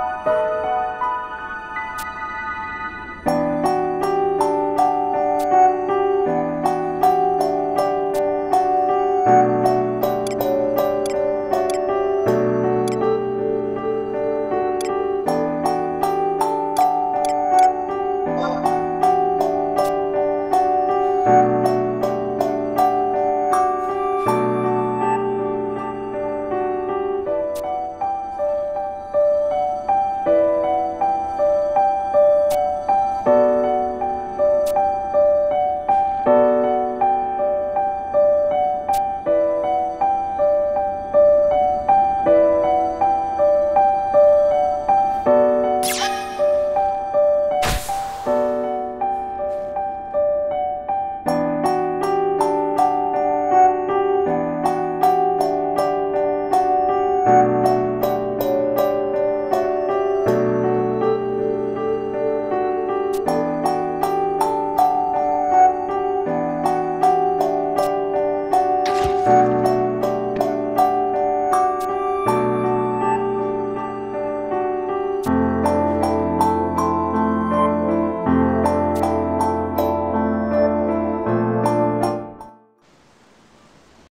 Bye.